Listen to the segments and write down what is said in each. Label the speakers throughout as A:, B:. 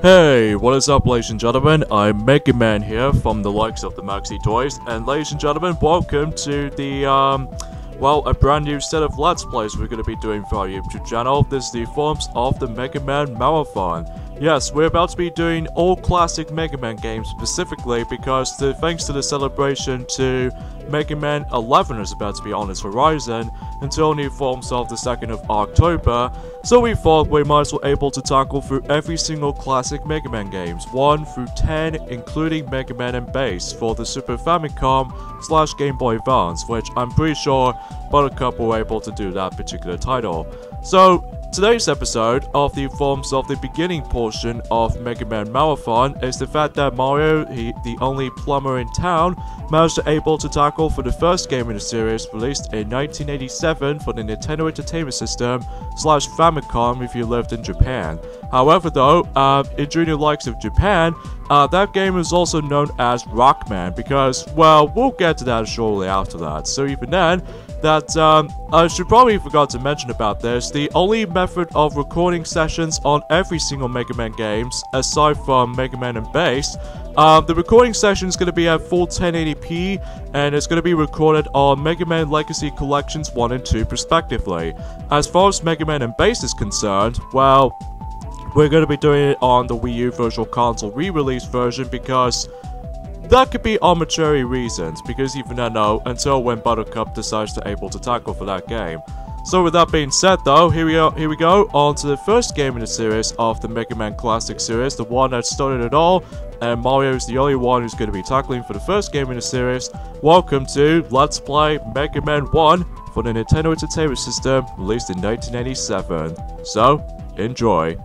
A: Hey, what is up ladies and gentlemen, I'm Mega Man here from the likes of the Maxi Toys, and ladies and gentlemen, welcome to the, um, well, a brand new set of Let's Plays we're going to be doing for our YouTube channel. This is the forms of the Mega Man Marathon. Yes, we're about to be doing all classic Mega Man games specifically because the, thanks to the celebration to Mega Man 11 is about to be on its horizon until new forms of the 2nd of October, so we thought we might as well able to tackle through every single classic Mega Man games, 1 through 10 including Mega Man and Bass for the Super Famicom slash Game Boy Advance, which I'm pretty sure Buttercup were able to do that particular title. So, Today's episode of the forms of the beginning portion of Mega Man Marathon is the fact that Mario, he, the only plumber in town, managed to able to tackle for the first game in the series released in 1987 for the Nintendo Entertainment System slash Famicom if you lived in Japan. However though, uh, in junior likes of Japan, uh, that game is also known as Rockman because, well, we'll get to that shortly after that. So even then, that um, I should probably forgot to mention about this. The only method of recording sessions on every single Mega Man games, aside from Mega Man and Bass, um, the recording session is going to be at full 1080p, and it's going to be recorded on Mega Man Legacy Collections 1 and 2 respectively. As far as Mega Man and Bass is concerned, well, we're going to be doing it on the Wii U Virtual Console re-release version because that could be arbitrary reasons, because even I know until when Buttercup decides to able to tackle for that game. So with that being said though, here we here we go, on to the first game in the series of the Mega Man Classic series, the one that started it all, and Mario is the only one who's going to be tackling for the first game in the series. Welcome to Let's Play Mega Man 1 for the Nintendo Entertainment System, released in 1987. So, enjoy.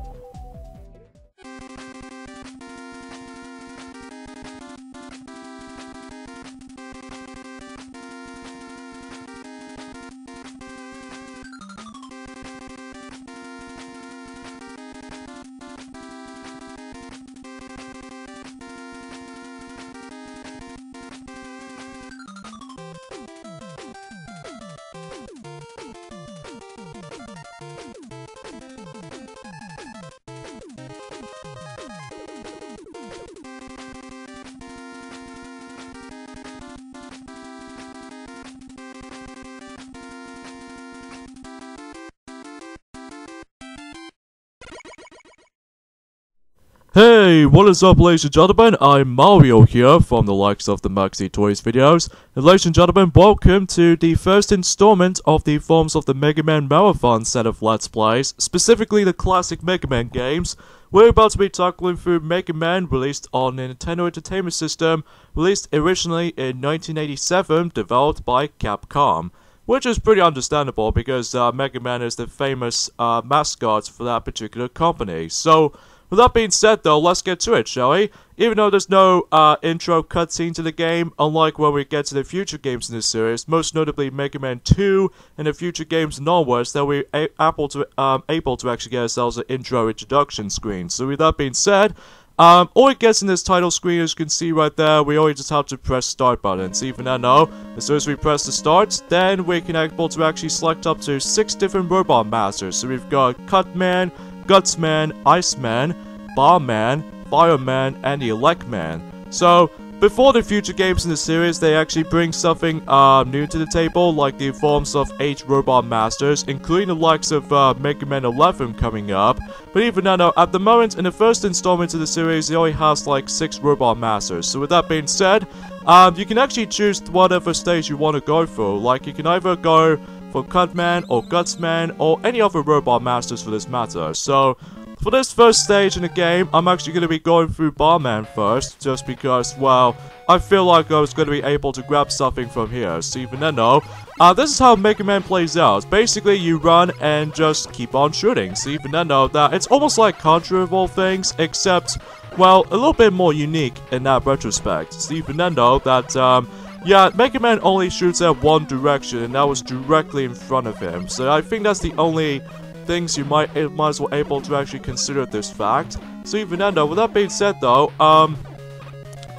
A: Hey, what is up ladies and gentlemen, I'm Mario here from the likes of the Maxi Toys videos. And ladies and gentlemen, welcome to the first installment of the Forms of the Mega Man Marathon set of Let's Plays, specifically the classic Mega Man games. We're about to be tackling through Mega Man, released on the Nintendo Entertainment System, released originally in 1987, developed by Capcom. Which is pretty understandable because uh, Mega Man is the famous uh, mascot for that particular company. So, with that being said, though, let's get to it, shall we? Even though there's no uh, intro cutscene to the game, unlike when we get to the future games in this series, most notably Mega Man 2 and the future games and onwards, that we're able to, um, able to actually get ourselves an intro introduction screen. So with that being said, um, all it gets in this title screen, as you can see right there, we only just have to press start button. buttons. Even know, as soon as we press the start, then we can able to actually select up to six different robot masters. So we've got Cutman, Gutsman, Iceman, Bombman, Fireman, and Electman. So, before the future games in the series, they actually bring something uh, new to the table, like the forms of 8 Robot Masters, including the likes of uh, Mega Man 11 coming up. But even now, at the moment, in the first installment of the series, it only has like 6 Robot Masters. So with that being said, um, you can actually choose whatever stage you want to go for. Like, you can either go for Cutman or Gutsman or any other Robot Masters for this matter. So, for this first stage in the game, I'm actually going to be going through Bombman first, just because, well, I feel like I was going to be able to grab something from here. So even then, no. Uh, this is how Mega Man plays out. Basically, you run and just keep on shooting. So even then, no, that it's almost like Contra of all things, except, well, a little bit more unique in that retrospect. So even then, though, that, um, yeah, Mega Man only shoots at one direction, and that was directly in front of him. So I think that's the only things you might, might as well able to actually consider this fact. So even then though, with that being said though, um,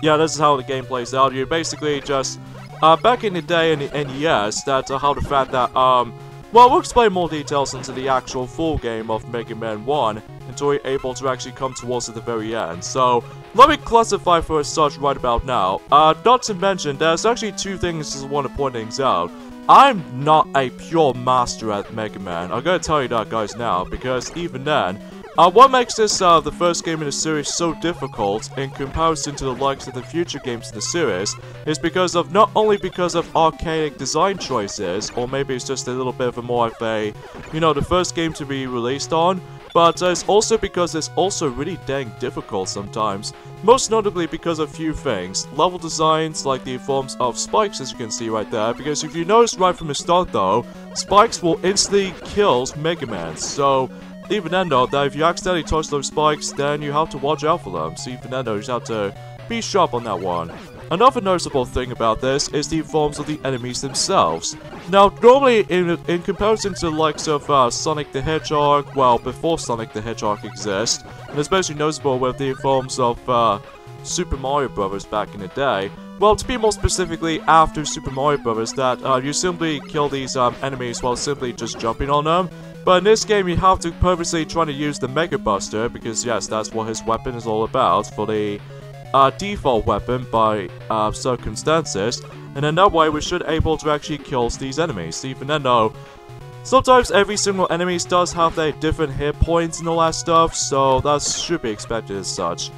A: yeah, this is how the game plays out. You basically just, uh, back in the day in the NES, that's uh, how the fact that, um, Well, we'll explain more details into the actual full game of Mega Man 1 until we're able to actually come towards at the very end. So, let me classify for as such right about now. Uh, not to mention, there's actually two things I want to point things out. I'm not a pure master at Mega Man. I'm gonna tell you that guys now, because even then, uh, what makes this uh, the first game in the series so difficult in comparison to the likes of the future games in the series is because of not only because of archaic design choices, or maybe it's just a little bit of a more of a, you know, the first game to be released on, but uh, it's also because it's also really dang difficult sometimes. Most notably because of few things. Level designs like the forms of spikes as you can see right there, because if you notice right from the start though, spikes will instantly kill Mega Man, so even then though, that if you accidentally touch those spikes, then you have to watch out for them. So even you have to be sharp on that one. Another noticeable thing about this is the forms of the enemies themselves. Now, normally, in, in comparison to the likes of uh, Sonic the Hedgehog, well, before Sonic the Hedgehog exists, and especially noticeable with the forms of uh, Super Mario Bros. back in the day, well, to be more specifically, after Super Mario Bros., that uh, you simply kill these um, enemies while simply just jumping on them, but in this game, you have to purposely try to use the Mega Buster, because yes, that's what his weapon is all about, for the default weapon by uh, circumstances, and in that way we should able to actually kill these enemies, even though sometimes every single enemy does have their different hit points and all that stuff, so that should be expected as such.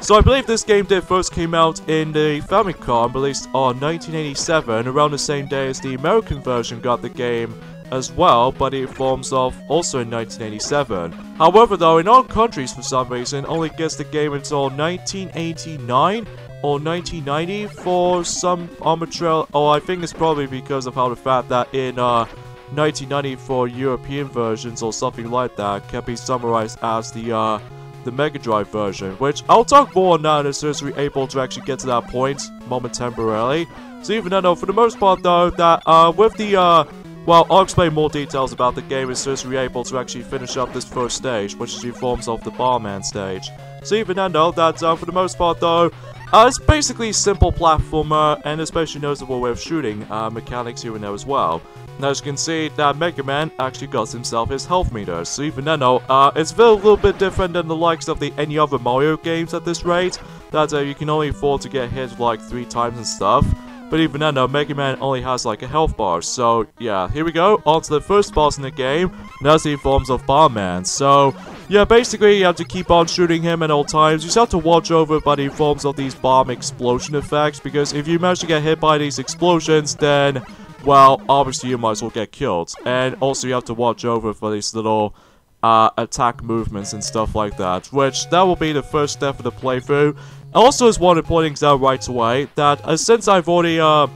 A: So I believe this game did first came out in the Famicom, released on 1987, around the same day as the American version got the game as well, but it forms off also in 1987. However though, in all countries for some reason, only gets the game until 1989 or 1990 for some arbitrary, oh I think it's probably because of how the fact that in uh, 1990 for European versions or something like that can be summarized as the uh, the Mega Drive version, which I'll talk more on that as soon as we're able to actually get to that point momentarily. So even though, for the most part though, that uh, with the uh, well, I'll explain more details about the game as soon as we're able to actually finish up this first stage, which is the forms of the Bombman stage. So even though, that uh, for the most part though, uh, it's basically a simple platformer, and especially noticeable with shooting uh, mechanics here and there as well. Now as you can see, that Mega Man actually got himself his health meter, so even then though, uh, it's a little bit different than the likes of the any other Mario games at this rate, that uh, you can only afford to get hit like three times and stuff. But even then, though, Mega Man only has like a health bar. So, yeah, here we go. On to the first boss in the game. That's the forms of Bombman. So, yeah, basically, you have to keep on shooting him at all times. You just have to watch over by the forms of these bomb explosion effects. Because if you manage to get hit by these explosions, then, well, obviously you might as well get killed. And also, you have to watch over for these little... Uh, attack movements and stuff like that, which that will be the first step of the playthrough. I also, just wanted to point out right away that uh, since I've already uh,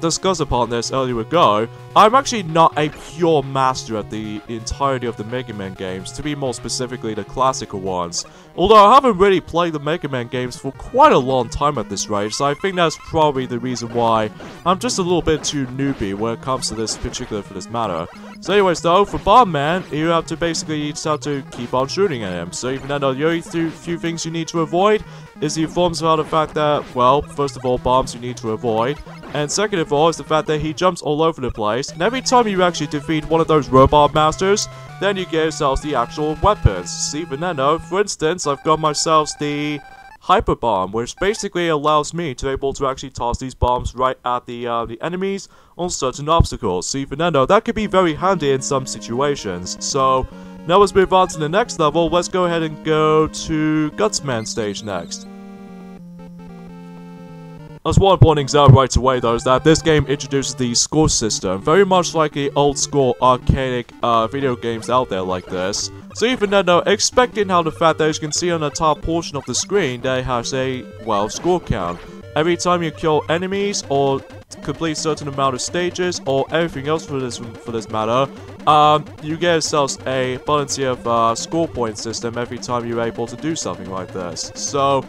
A: discussed upon this earlier ago, I'm actually not a pure master at the entirety of the Mega Man games, to be more specifically the classical ones. Although I haven't really played the Mega Man games for quite a long time at this rate, so I think that's probably the reason why I'm just a little bit too newbie when it comes to this particular for this matter. So anyways though, for Bombman, you have to basically just have to keep on shooting at him. So even though the only few things you need to avoid is the informs about the fact that, well, first of all, bombs you need to avoid, and second of all is the fact that he jumps all over the place, and every time you actually defeat one of those robot masters, then you get yourselves the actual weapons. See, though, for instance, I've got myself the Hyper Bomb, which basically allows me to be able to actually toss these bombs right at the uh, the enemies on certain obstacles. See, though, that could be very handy in some situations. So, now let's move on to the next level. Let's go ahead and go to Gutsman stage next. As one pointing out right away though is that this game introduces the score system, very much like the old school archaic uh, video games out there like this. So even then though, expecting how the fact that you can see on the top portion of the screen that has a, well, score count. Every time you kill enemies or complete certain amount of stages or anything else for this for this matter, um, you get yourselves a balancing of uh, score point system every time you're able to do something like this. So,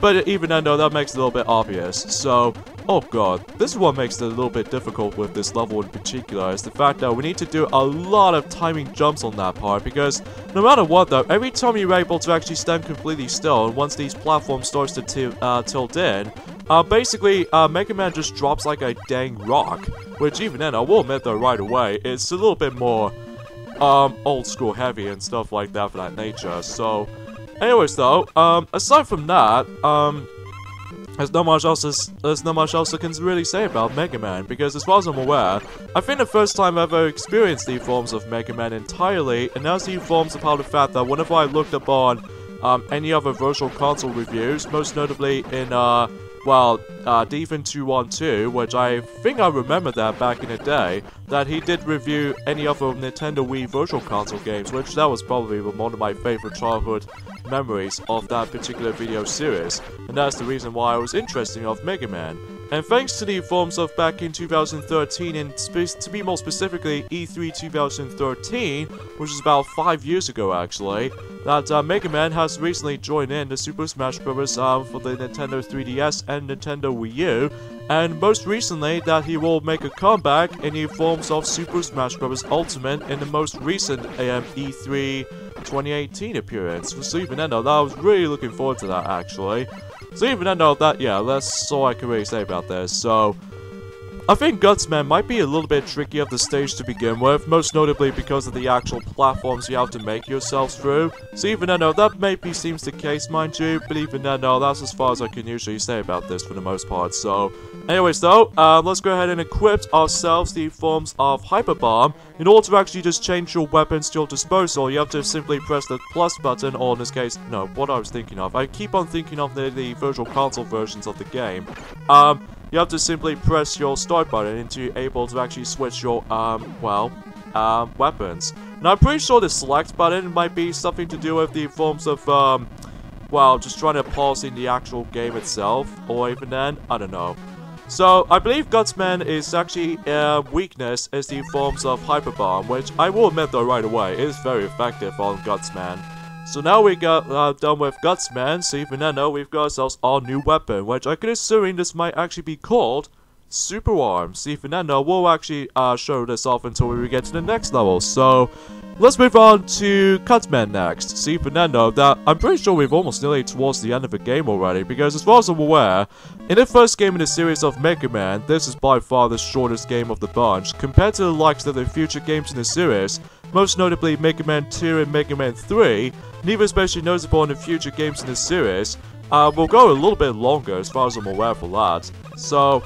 A: but even then though, that makes it a little bit obvious. So, Oh god, this is what makes it a little bit difficult with this level in particular, is the fact that we need to do a lot of timing jumps on that part, because no matter what though, every time you're able to actually stand completely still, and once these platforms starts to uh, tilt in, uh, basically, uh, Mega Man just drops like a dang rock, which even then, I will admit though right away, it's a little bit more, um, old school heavy and stuff like that for that nature, so... Anyways though, um, aside from that, um, there's not much else. There's not much else I can really say about Mega Man because, as far as I'm aware, I think the first time I ever experienced the forms of Mega Man entirely, and that's the forms how the fact that whenever I looked upon um, any other virtual console reviews, most notably in uh, well, uh, Deven212, which I think I remember that back in the day, that he did review any other Nintendo Wii Virtual Console games, which that was probably one of my favorite childhood memories of that particular video series, and that's the reason why I was interested in Mega Man. And thanks to the forms of back in 2013, and to be more specifically E3 2013, which is about 5 years ago actually, that uh, Mega Man has recently joined in the Super Smash Bros. Uh, for the Nintendo 3DS and Nintendo Wii U, and most recently that he will make a comeback in the forms of Super Smash Bros. Ultimate in the most recent AM E3 2018 appearance. So even then though, I was really looking forward to that actually. So even then though, that, yeah, that's all I can really say about this. So, I think Gutsman might be a little bit tricky of the stage to begin with, most notably because of the actual platforms you have to make yourselves through. So even then, no, that maybe seems the case, mind you, but even then, no, that's as far as I can usually say about this for the most part. So, anyways though, uh, let's go ahead and equip ourselves the forms of Hyper Bomb. In order to actually just change your weapons to your disposal, you have to simply press the plus button, or in this case, no, what I was thinking of. I keep on thinking of the, the virtual console versions of the game. Um, you have to simply press your start button and to able to actually switch your, um, well, um, weapons. Now, I'm pretty sure the select button might be something to do with the forms of, um, well, just trying to pause in the actual game itself, or even then, I don't know. So, I believe Gutsman is actually a uh, weakness is the forms of Hyper Bomb, which I will admit though right away is very effective on Gutsman. So now we got uh, done with Gutsman, so even now we've got ourselves our new weapon, which I can assume this might actually be called Super Arms. See, Fernando will actually uh, show this off until we get to the next level. So, let's move on to Cutman next. See, Fernando, that I'm pretty sure we've almost nearly towards the end of the game already, because as far as I'm aware, in the first game in the series of Mega Man, this is by far the shortest game of the bunch, compared to the likes of the future games in the series, most notably Mega Man 2 and Mega Man 3, neither especially noticeable in the future games in the series, uh, will go a little bit longer as far as I'm aware for that. So,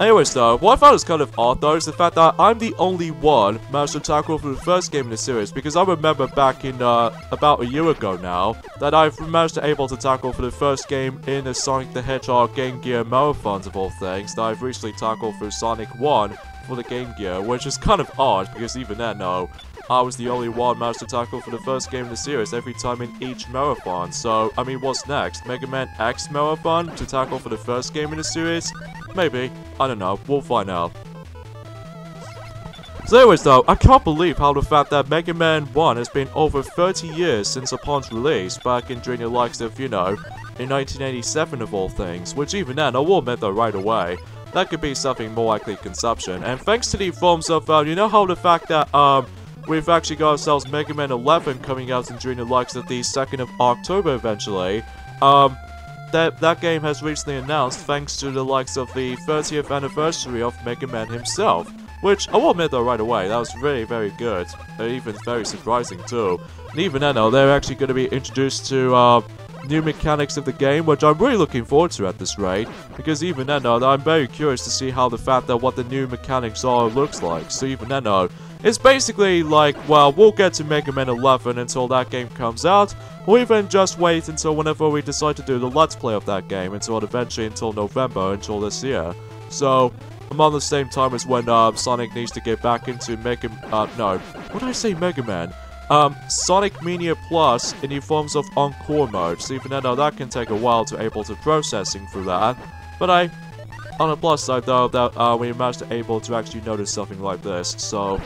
A: anyways though, what I found is kind of odd though is the fact that I'm the only one managed to tackle for the first game in the series because I remember back in uh, about a year ago now that I've managed to able to tackle for the first game in the Sonic the Hedgehog Game Gear marathons of all things that I've recently tackled through Sonic 1 for the Game Gear, which is kind of odd because even then, no, I was the only one managed to tackle for the first game in the series every time in each marathon. So, I mean, what's next? Mega Man X marathon to tackle for the first game in the series? Maybe. I don't know. We'll find out. So anyways though, I can't believe how the fact that Mega Man 1 has been over 30 years since upon release, back in during the likes of, you know, in 1987 of all things, which even then I will admit though right away, that could be something more likely consumption. And thanks to the forms of, uh, you know how the fact that, um, we've actually got ourselves Mega Man 11 coming out in the likes of the 2nd of October eventually, um, that, that game has recently announced thanks to the likes of the 30th anniversary of Mega Man himself. Which, I will admit though right away, that was very, very good. And even very surprising too. And even then though, they're actually going to be introduced to, uh, new mechanics of the game, which I'm really looking forward to at this rate, because even then, uh, I'm very curious to see how the fact that what the new mechanics are looks like. So even then, uh, it's basically like, well, we'll get to Mega Man 11 until that game comes out, or even just wait until whenever we decide to do the Let's Play of that game, until eventually until November, until this year. So, around the same time as when uh, Sonic needs to get back into Mega... Uh, no, what did I say Mega Man? Um, Sonic Mania Plus in the forms of Encore mode, so even though that can take a while to able to processing through that, but I, on the plus side though, that uh, we managed to able to actually notice something like this, so...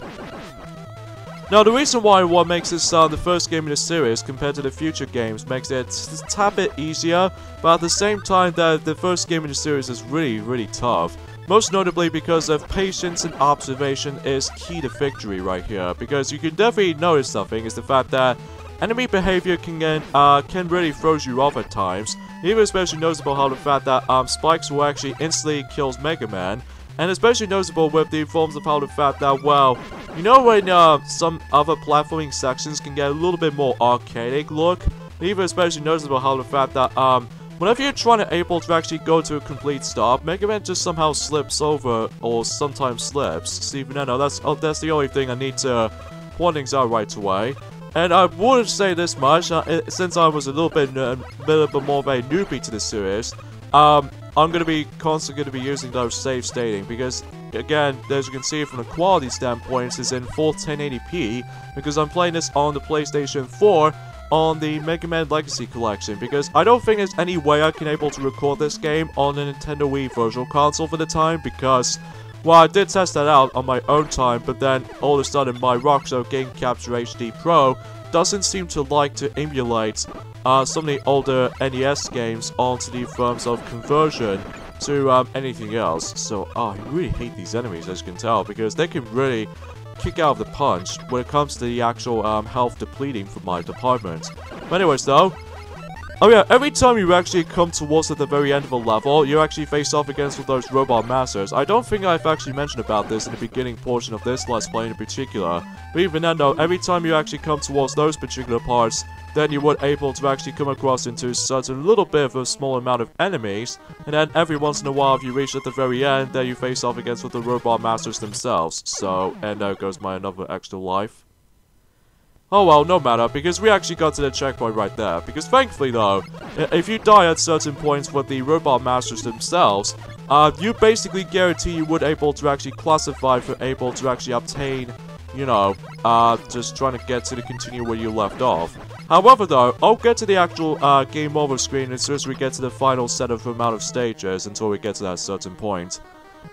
A: Now, the reason why what makes this uh, the first game in the series compared to the future games makes it a tad bit easier, but at the same time that the first game in the series is really, really tough. Most notably because of patience and observation is key to victory right here, because you can definitely notice something is the fact that enemy behavior can uh, can really throws you off at times, even especially noticeable how the fact that um, Spikes will actually instantly kills Mega Man, and especially noticeable with the forms of the fact that, well, you know when uh, some other platforming sections can get a little bit more arcadic look? Even especially noticeable how the fact that, um, whenever you're trying to able to actually go to a complete stop, Mega Man just somehow slips over, or sometimes slips. Steven Eno, that's, oh, that's the only thing I need to point things out right away. And I wouldn't say this much, uh, since I was a little bit, uh, a little bit more of a newbie to this series, um, I'm going to be constantly going to be using those save stating because again, as you can see from the quality standpoint, is in full 1080p because I'm playing this on the PlayStation 4 on the Mega Man Legacy Collection because I don't think there's any way I can able to record this game on the Nintendo Wii Virtual Console for the time because well, I did test that out on my own time, but then all of a sudden my Roxio Game Capture HD Pro doesn't seem to like to emulate uh, some of the older NES games onto the forms of conversion to um, anything else. So, oh, I really hate these enemies, as you can tell, because they can really kick out of the punch when it comes to the actual um, health depleting from my department. But anyways, though, Oh yeah, every time you actually come towards at the very end of a level, you actually face off against with those robot masters. I don't think I've actually mentioned about this in the beginning portion of this Let's Play in particular. But even then though, every time you actually come towards those particular parts, then you would able to actually come across into such a little bit of a small amount of enemies, and then every once in a while if you reach at the very end, then you face off against with the robot masters themselves. So, and there goes my another extra life. Oh well, no matter, because we actually got to the checkpoint right there. Because thankfully though, if you die at certain points with the robot masters themselves, uh, you basically guarantee you would able to actually classify for able to actually obtain, you know, uh, just trying to get to the continue where you left off. However though, I'll get to the actual uh, game over screen as soon as we get to the final set of amount of stages until we get to that certain point.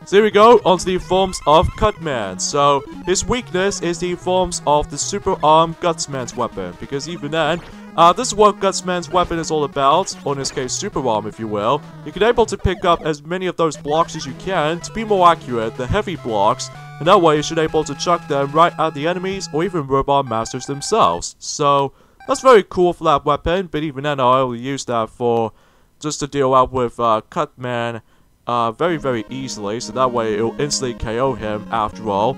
A: So here we go, onto the forms of Cutman. So, his weakness is the forms of the Super Arm Gutsman's weapon, because even then, uh, this is what Gutsman's weapon is all about, or in this case, Super Arm if you will. You can able to pick up as many of those blocks as you can, to be more accurate, the heavy blocks, and that way you should able to chuck them right at the enemies, or even Robot Masters themselves. So, that's very cool for that weapon, but even then I only use that for, just to deal out with uh, Cutman, uh, very, very easily, so that way it'll instantly KO him after all.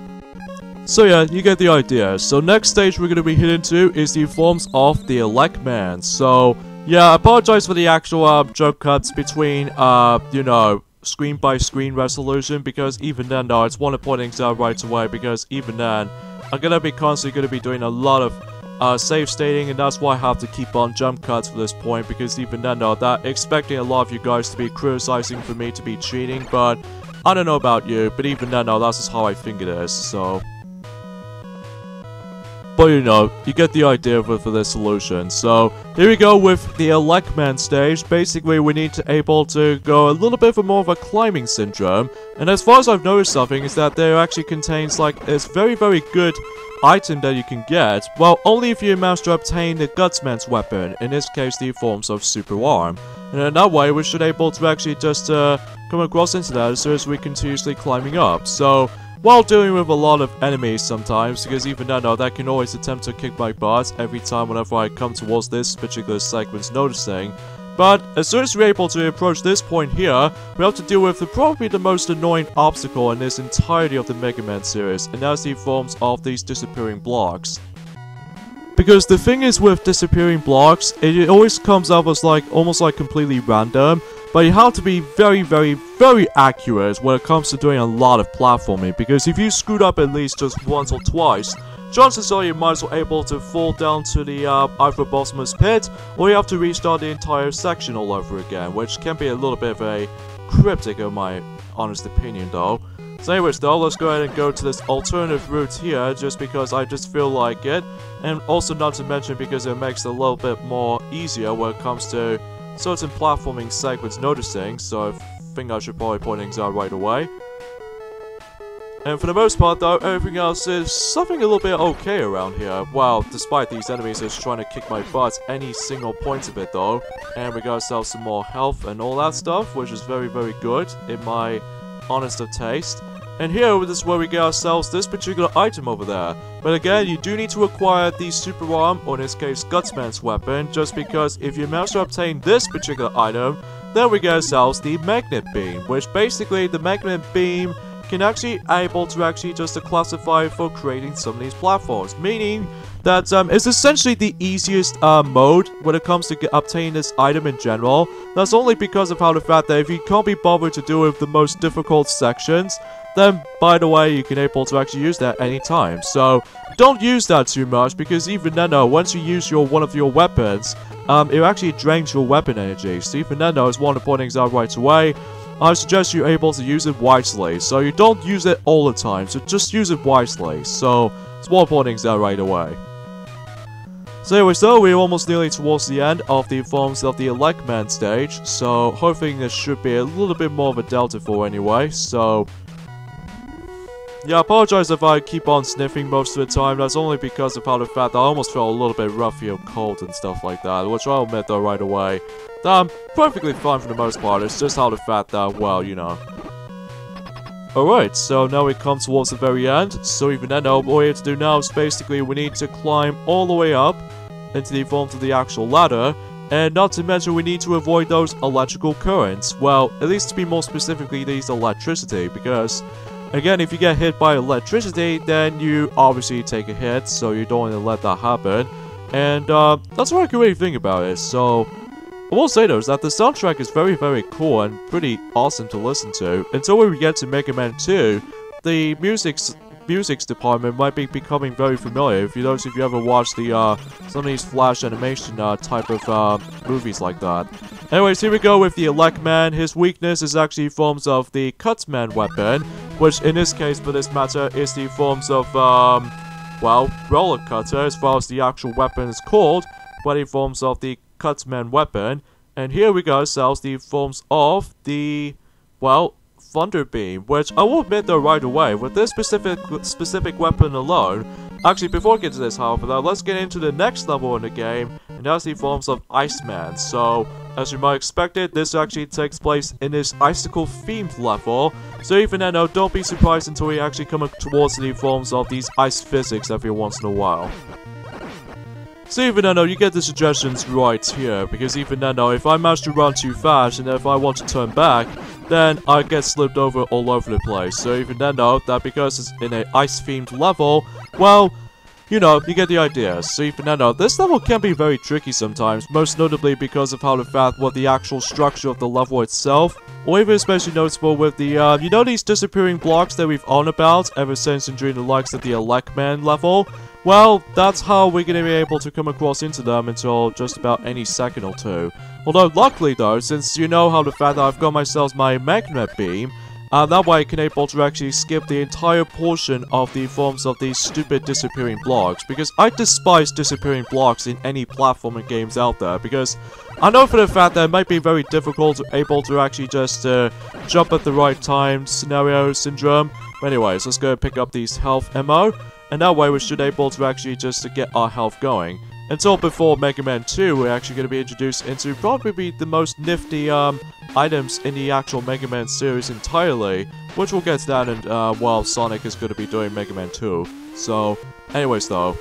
A: So yeah, you get the idea. So next stage we're going to be hitting to is the forms of the Elect Man. So yeah, I apologize for the actual uh, cuts between, uh, you know, screen by screen resolution because even then though, it's one of pointing out right away because even then, I'm going to be constantly going to be doing a lot of uh, save stating, and that's why I have to keep on jump cuts for this point, because even then, though, that expecting a lot of you guys to be criticizing for me to be cheating, but I don't know about you, but even then, though, that's just how I think it is, so... But you know, you get the idea for, for this solution. So, here we go with the Electman stage. Basically, we need to able to go a little bit for more of a climbing syndrome. And as far as I've noticed something, is that there actually contains like it's very, very good item that you can get, well, only if you manage to obtain the Gutsman's weapon, in this case the forms of Super Arm. And in that way, we should able to actually just uh, come across into that as soon as we continuously climbing up. So, while dealing with a lot of enemies sometimes, because even then, though, that can always attempt to kick my butt every time whenever I come towards this particular segment noticing, but as soon as we're able to approach this point here, we have to deal with the, probably the most annoying obstacle in this entirety of the Mega Man series, and that's the forms of these disappearing blocks. Because the thing is with disappearing blocks, it always comes up as like almost like completely random, but you have to be very, very, very accurate when it comes to doing a lot of platforming, because if you screwed up at least just once or twice, chances are you might as well able to fall down to the uh, either bottomless pit, or you have to restart the entire section all over again, which can be a little bit of a cryptic in my honest opinion though. So anyways though, let's go ahead and go to this alternative route here, just because I just feel like it, and also not to mention because it makes it a little bit more easier when it comes to certain platforming segments noticing, so I think I should probably point things out right away. And for the most part though, everything else is something a little bit okay around here. Well, despite these enemies just trying to kick my butt any single point of it though. And we got ourselves some more health and all that stuff, which is very, very good in my honest of taste. And here, this is where we get ourselves this particular item over there. But again, you do need to acquire the super arm, or in this case, Gutsman's weapon, just because if you manage to obtain this particular item, then we get ourselves the Magnet Beam, which basically, the Magnet Beam can actually able to actually just classify for creating some of these platforms, meaning that um, it's essentially the easiest uh, mode when it comes to obtaining this item in general. That's only because of how the fact that if you can't be bothered to do with the most difficult sections, then by the way, you can able to actually use that anytime. So don't use that too much because even then, though, once you use your one of your weapons, um, it actually drains your weapon energy. So even then, though, is one of the pointings out right away. I suggest you're able to use it wisely, so you don't use it all the time, so just use it wisely, so small pointings there right away. So anyway, so we're almost nearly towards the end of the forms of the Elecman stage, so hoping this should be a little bit more of a Delta 4 anyway, so... Yeah, I apologize if I keep on sniffing most of the time, that's only because of how the fact that I almost felt a little bit roughy or cold and stuff like that, which I'll admit though right away. I'm perfectly fine for the most part, it's just how the fact that, well, you know. Alright, so now we come towards the very end, so even then all we have to do now is basically we need to climb all the way up into the form of the actual ladder, and not to mention we need to avoid those electrical currents, well, at least to be more specifically these electricity, because Again, if you get hit by electricity, then you obviously take a hit, so you don't want to let that happen. And uh, that's what I can really think about it, so I will say though is that the soundtrack is very very cool and pretty awesome to listen to. Until we get to Mega Man 2, the music's music's department might be becoming very familiar. If you notice if you ever watched the uh, some of these flash animation uh, type of uh, movies like that. Anyways, here we go with the Elect Man. His weakness is actually forms of the Cutman weapon, which in this case, for this matter, is the forms of, um, well, Roller Cutter, as far as the actual weapon is called, but in forms of the Cutman weapon. And here we go ourselves the forms of the, well, Thunder Beam, which I will admit though right away, with this specific specific weapon alone, actually before I get to this however though, let's get into the next level in the game, and that's the forms of Iceman. So, as you might expect it, this actually takes place in this icicle themed level, so even then though, don't be surprised until we actually come towards the forms of these ice physics every once in a while. So even then, though, you get the suggestions right here, because even then, though, if I manage to run too fast, and if I want to turn back, then I get slipped over all over the place. So even then, though, that because it's in a ice-themed level, well, you know, you get the idea. See, Fernando, this level can be very tricky sometimes, most notably because of how the fact what the actual structure of the level itself, or even especially noticeable with the, uh, you know these disappearing blocks that we've on about ever since and during the likes of the Elecman level? Well, that's how we're going to be able to come across into them until just about any second or two. Although, luckily though, since you know how the fact that I've got myself my magnet beam, uh, that way I can able to actually skip the entire portion of the forms of these stupid disappearing blocks, because I despise disappearing blocks in any platforming games out there, because I know for the fact that it might be very difficult to able to actually just uh, jump at the right time scenario syndrome. But anyways, let's go pick up these health ammo. And that way we should able to actually just to get our health going. Until before Mega Man 2, we're actually going to be introduced into probably the most nifty um, items in the actual Mega Man series entirely, which we'll get to that and, uh, while Sonic is going to be doing Mega Man 2. So, anyways though.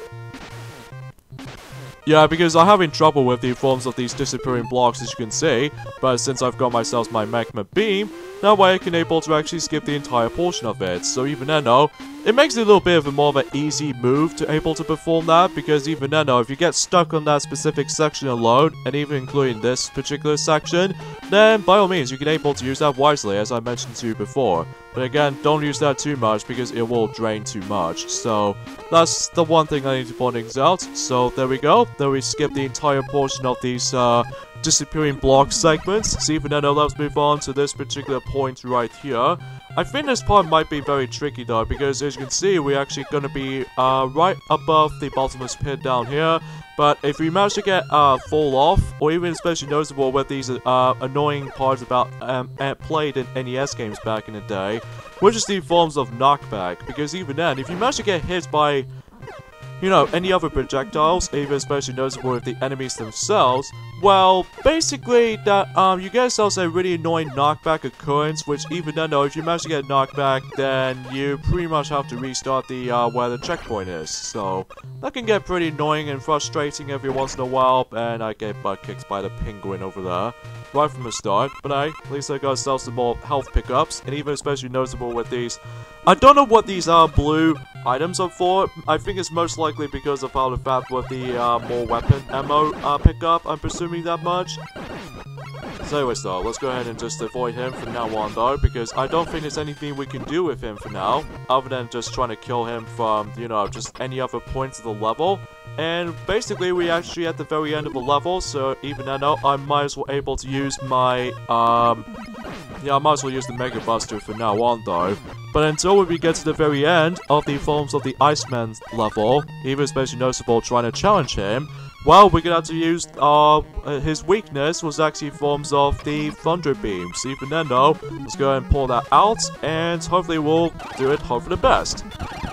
A: Yeah, because I'm having trouble with the forms of these disappearing blocks as you can see, but since I've got myself my Magnet Beam, that way I can able to actually skip the entire portion of it, so even then though, it makes it a little bit of a more of an easy move to able to perform that, because even then though, if you get stuck on that specific section alone, and even including this particular section, then by all means you can able to use that wisely as I mentioned to you before. But again, don't use that too much because it will drain too much. So that's the one thing I need to point out. So there we go. Then we skip the entire portion of these uh, disappearing block segments. See if we then let's move on to this particular point right here. I think this part might be very tricky though, because as you can see, we're actually going to be uh, right above the bottomless pit down here. But if we manage to get uh, fall off, or even especially noticeable with these uh, annoying parts about um, played in NES games back in the day, which is the forms of knockback, because even then, if you manage to get hit by you know, any other projectiles, even especially noticeable with the enemies themselves, well, basically, that um, you get yourselves a really annoying knockback occurrence, which even then though, if you manage to get knocked back, then you pretty much have to restart the, uh, where the checkpoint is. So, that can get pretty annoying and frustrating every once in a while, and I get butt kicked by the penguin over there right from the start, but hey, at least I got some more health pickups, and even especially noticeable with these. I don't know what these are, blue items are for. I think it's most likely because of how the fact with the uh, more weapon ammo uh, pickup, I'm presuming that much. So anyways though, let's go ahead and just avoid him from now on though, because I don't think there's anything we can do with him for now, other than just trying to kill him from, you know, just any other points of the level. And basically, we actually at the very end of the level, so even now, I might as well able to use my, um, yeah, I might as well use the Mega Buster for now on, though. But until we get to the very end of the forms of the Iceman level, even especially noticeable trying to challenge him, well, we're gonna have to use, uh, his weakness was actually forms of the Thunder Beams. Even then though, let's go ahead and pull that out, and hopefully we'll do it hope for the best.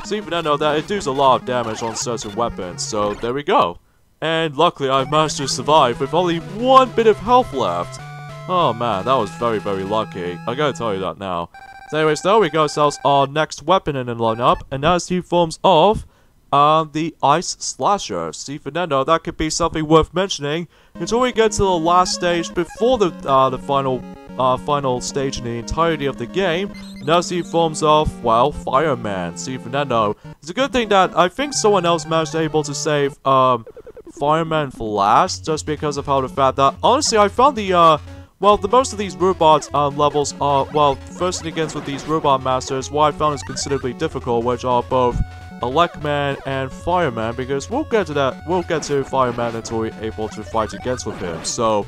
A: So even then though, that it does a lot of damage on certain weapons, so there we go. And luckily I've managed to survive with only one bit of health left. Oh man, that was very very lucky. I gotta tell you that now. So anyways though, we got ourselves our next weapon in the lineup, and that's two forms of uh, the Ice Slasher. See, Fernando, that could be something worth mentioning until we get to the last stage before the uh, the final uh, final stage in the entirety of the game. Now see forms of, well, Fireman. See, Fernando. It's a good thing that I think someone else managed to able to save um, Fireman for last, just because of how the fact that, honestly, I found the, uh, well, the most of these robot uh, levels are, well, first against with these robot masters, what I found is considerably difficult, which are both Elecman and Fireman because we'll get to that, we'll get to Fireman until we're able to fight against with him, so...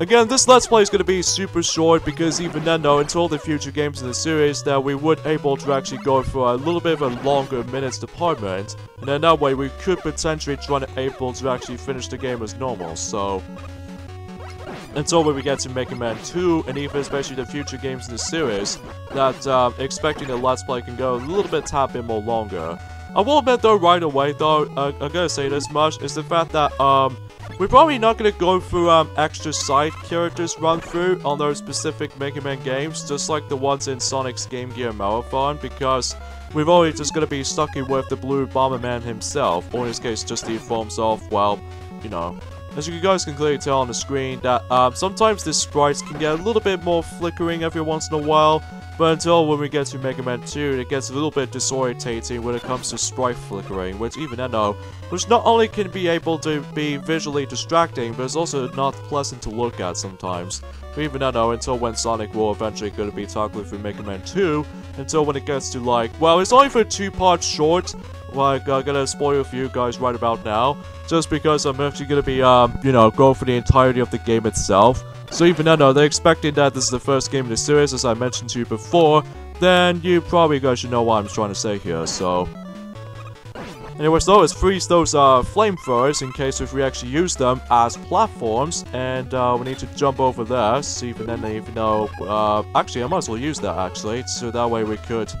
A: Again, this Let's Play is going to be super short because even then though, until the future games in the series, that we would able to actually go for a little bit of a longer minutes department, and then that way we could potentially try to able to actually finish the game as normal, so until when we get to Mega Man 2, and even especially the future games in the series, that um, expecting the Let's Play can go a little bit tap in more longer. I will admit though right away though, uh, I'm gonna say this much, is the fact that um, we're probably not gonna go through um, extra side characters run through on those specific Mega Man games, just like the ones in Sonic's Game Gear Marathon, because we've already just gonna be stuck with the Blue Bomberman himself, or in this case just the forms of, well, you know, as you guys can clearly tell on the screen that um, sometimes the sprites can get a little bit more flickering every once in a while, but until when we get to Mega Man 2, it gets a little bit disorientating when it comes to sprite flickering, which even I know, which not only can be able to be visually distracting, but it's also not pleasant to look at sometimes. But even I know, until when Sonic will eventually going to be toggling through Mega Man 2, until when it gets to like, well, it's only for two parts short, like, I'm gonna spoil for you guys right about now, just because I'm actually gonna be, um, you know, going for the entirety of the game itself. So even though they're expecting that this is the first game in the series, as I mentioned to you before, then you probably guys should know what I'm trying to say here, so... Anyways though, let's freeze those uh, flamethrowers in case if we actually use them as platforms, and uh, we need to jump over there, see even then even though, uh, actually I might as well use that actually, so that way we could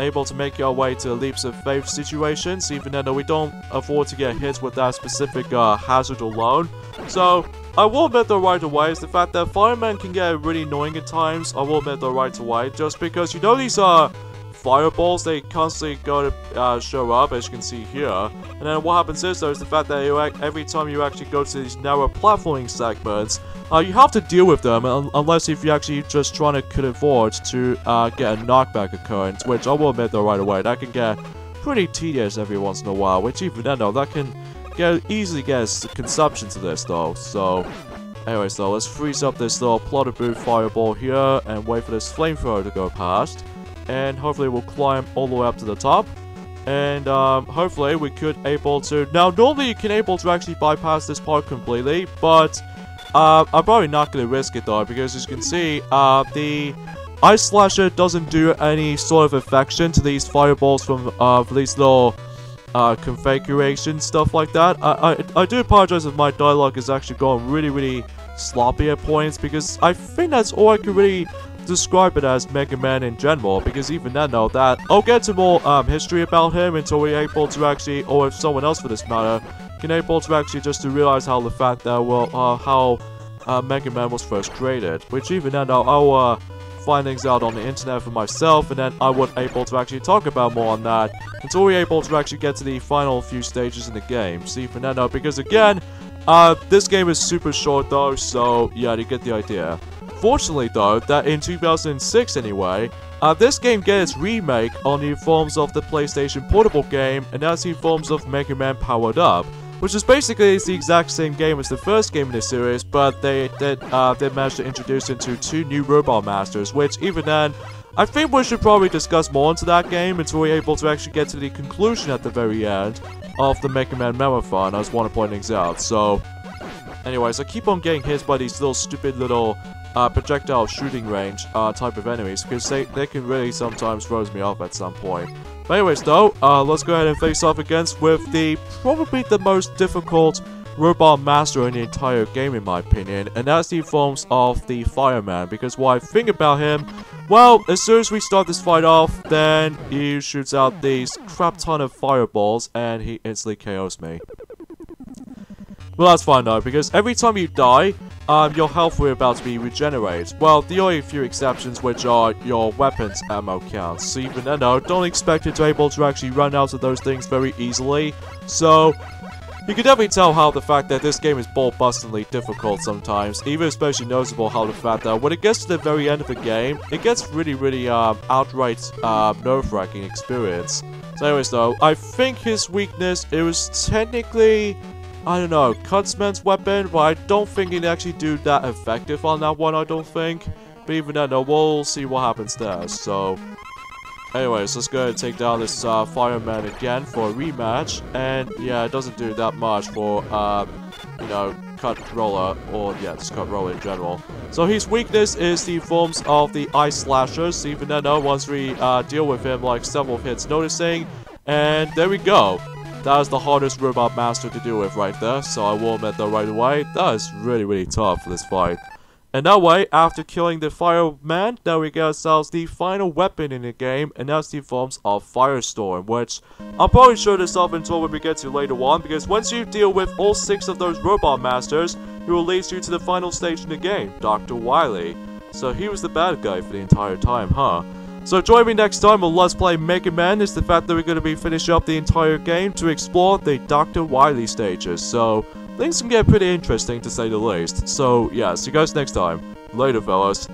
A: able to make your way to leaps of faith situations, even though we don't afford to get hit with that specific uh, hazard alone. So, I will admit the right away is the fact that firemen can get really annoying at times, I will admit the right away, just because you know these are fireballs, they constantly go to uh, show up, as you can see here. And then what happens is, though, is the fact that you, every time you actually go to these narrow platforming segments, uh, you have to deal with them, un unless if you're actually just trying to could afford to uh, get a knockback occurrence, which I will admit, though, right away, that can get pretty tedious every once in a while, which even then, though, that can get easily get consumption to this, though, so... Anyway, so let's freeze up this little plotter boot fireball here and wait for this flamethrower to go past and hopefully we'll climb all the way up to the top. And um, hopefully we could able to... Now, normally you can able to actually bypass this part completely, but uh, I'm probably not going to risk it though, because as you can see, uh, the Ice Slasher doesn't do any sort of affection to these fireballs from uh, these little uh, configuration stuff like that. I, I, I do apologize if my dialogue is actually going really, really sloppy at points because I think that's all I can really describe it as Mega Man in general because even then though that I'll get to more um, history about him until we're able to actually or if someone else for this matter can able to actually just to realize how the fact that well uh, how uh, Mega Man was first created which even then I'll, I'll uh, find things out on the internet for myself and then I would able to actually talk about more on that until we're able to actually get to the final few stages in the game. See for now because again uh, this game is super short though so yeah you get the idea Fortunately though, that in 2006 anyway, uh, this game gets its remake on the forms of the PlayStation Portable game, and that's the forms of Mega Man Powered Up, which is basically the exact same game as the first game in the series, but they did uh, they managed to introduce into two new Robot Masters, which even then, I think we should probably discuss more into that game until we're able to actually get to the conclusion at the very end of the Mega Man Marathon, as one of pointing out. So, anyways, I keep on getting hit by these little stupid little uh, projectile shooting range uh, type of enemies because they, they can really sometimes throw me off at some point. But anyways though, uh, let's go ahead and face off against with the probably the most difficult robot master in the entire game in my opinion and that's the forms of the fireman because what I think about him well as soon as we start this fight off then he shoots out these crap ton of fireballs and he instantly KOs me. Well that's fine though because every time you die um, your health will about to be regenerated. Well, the only few exceptions which are your weapons ammo counts. So even then though, don't expect it to be able to actually run out of those things very easily. So, you can definitely tell how the fact that this game is ball-bustingly difficult sometimes, even especially noticeable how the fact that when it gets to the very end of the game, it gets really, really um, outright uh, nerve-wracking experience. So anyways though, I think his weakness, it was technically I don't know, Cutman's weapon, but I don't think it actually do that effective on that one, I don't think. But even then, though, we'll see what happens there, so... Anyways, let's go and take down this uh, fireman again for a rematch. And yeah, it doesn't do that much for, uh, you know, cut roller, or yeah, just cut roller in general. So his weakness is the forms of the ice slashers, even then, though, once we uh, deal with him like several hits noticing. And there we go. That is the hardest Robot Master to deal with right there, so I will admit that right away, that is really really tough for this fight. And that way, after killing the Fireman, now we get ourselves the final weapon in the game, and that's the forms of Firestorm, which I'll probably show this off until when we get to later on, because once you deal with all six of those Robot Masters, it will lead you to the final stage in the game, Dr. Wily. So he was the bad guy for the entire time, huh? So join me next time on Let's Play Mega Man is the fact that we're going to be finishing up the entire game to explore the Dr. Wily stages. So things can get pretty interesting to say the least. So yeah, see you guys next time. Later fellas.